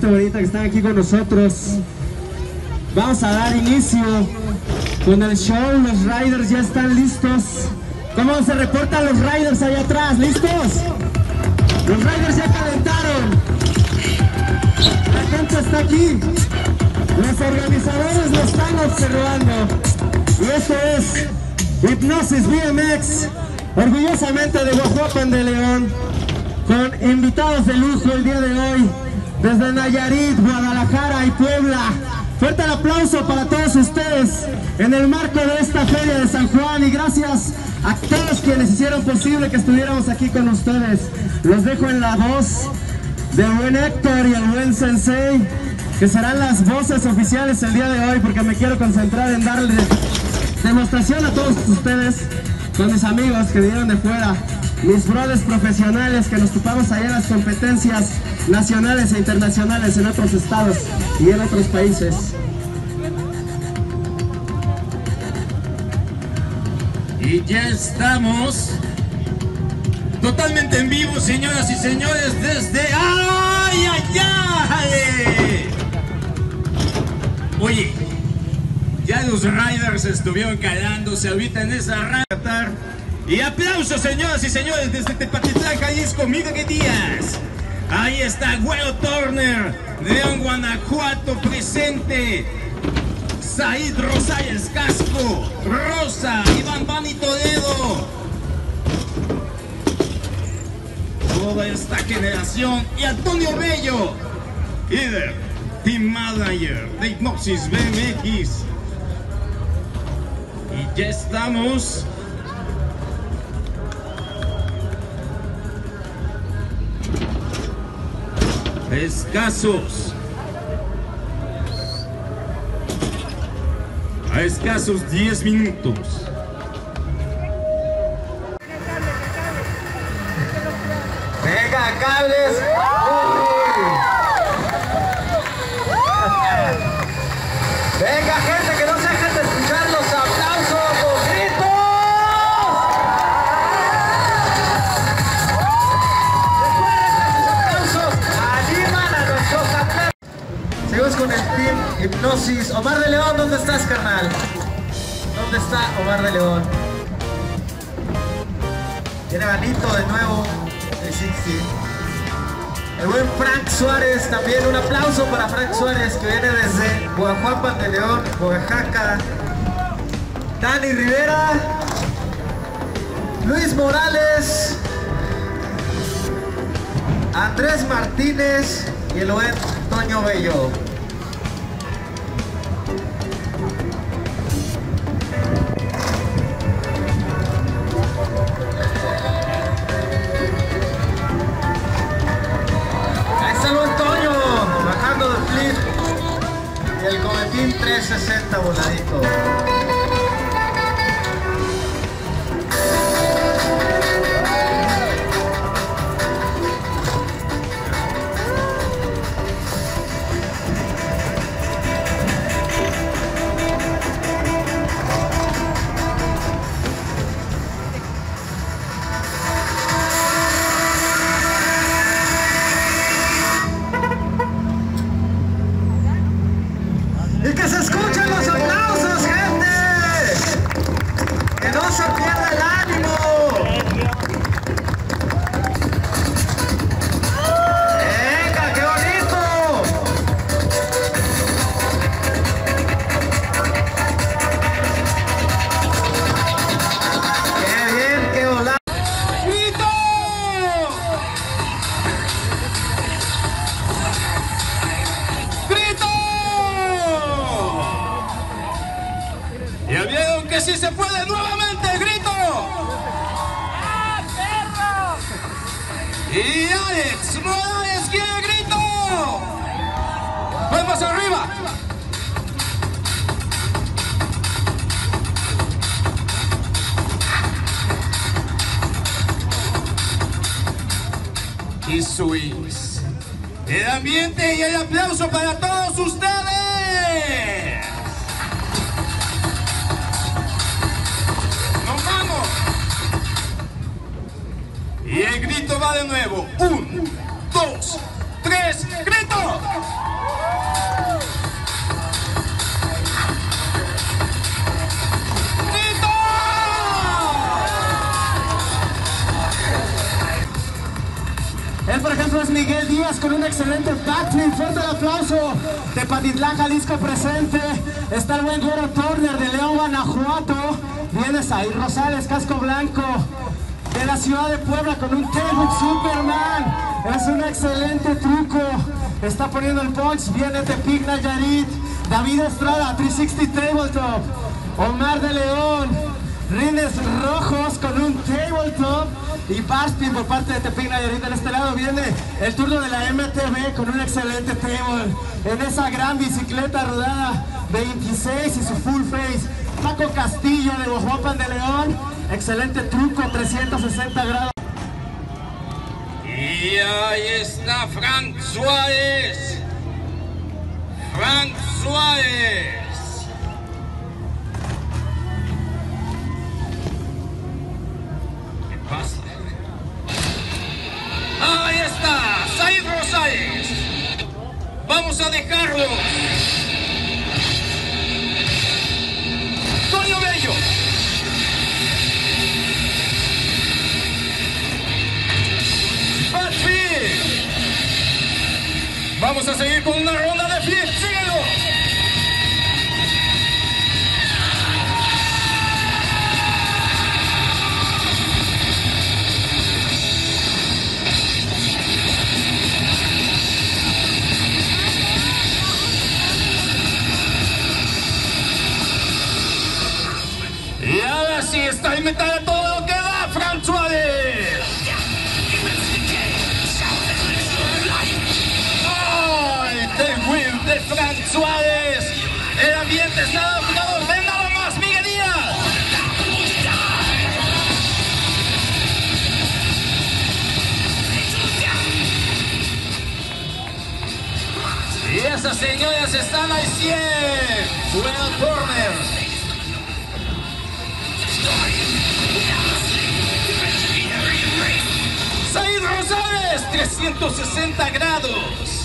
gente bonita que están aquí con nosotros. Vamos a dar inicio con el show. Los riders ya están listos. ¿Cómo se reportan los riders allá atrás? ¿Listos? Los riders ya calentaron. La gente está aquí. Los organizadores lo están observando. Y esto es Hipnosis BMX, orgullosamente de Guajuapan de León, con invitados de lujo el día de hoy, desde Nayarit, Guadalajara y Puebla. Fuerte el aplauso para todos ustedes en el marco de esta feria de San Juan y gracias a todos quienes hicieron posible que estuviéramos aquí con ustedes. Los dejo en la voz del buen Héctor y el buen Sensei, que serán las voces oficiales el día de hoy porque me quiero concentrar en darle demostración a todos ustedes con mis amigos que vinieron de fuera, mis brothers profesionales que nos topamos allá en las competencias nacionales e internacionales en otros estados y en otros países. Y ya estamos totalmente en vivo, señoras y señores, desde ¡Ay, ay! Oye, ya los riders estuvieron calándose ahorita en esa rata. Y aplausos, señoras y señores, desde Tepatitlán, Jalisco, Miguel Díaz. Ahí está Güero Turner, León, Guanajuato, presente. Said Rosales Casco, Rosa, Iván Bani Toledo. Toda esta generación y Antonio Bello, líder, team manager de Hipnosis BMX. Y ya estamos. Escasos. A escasos 10 minutos. Venga, cables. Omar de León, ¿dónde estás, carnal? ¿Dónde está Omar de León? Tiene ganito de nuevo. 360. El buen Frank Suárez, también un aplauso para Frank Suárez que viene desde Guajuapan de León, Oaxaca. Dani Rivera, Luis Morales, Andrés Martínez y el buen Toño Bello. 360 voladito. Sí se puede nuevamente? ¡Grito! Y Alex Morales quiere grito. ¡Vamos arriba! y Swiss. El ambiente y el aplauso para todos con un excelente backflip. Fuerte el aplauso. Tepatitlán, Jalisco presente. Está el buen Goro Turner de León, Guanajuato. Viene Said Rosales, casco blanco. De la ciudad de Puebla con un Tailhook Superman. Es un excelente truco. Está poniendo el punch. Viene Tepic Nayarit. David Estrada, 360 Tabletop. Omar de León. Rines rojos con un tabletop y Baspin por parte de Tepic Nayarit. En este lado viene el turno de la MTV con un excelente table en esa gran bicicleta rodada 26 y su full face. Paco Castillo de Guajuapan de León. Excelente truco, 360 grados. Y ahí está Frank Suárez. Frank Suárez. Vamos a seguir con una ronda esas señoras están al 100. Buen corner. Said Rosales, 360 grados.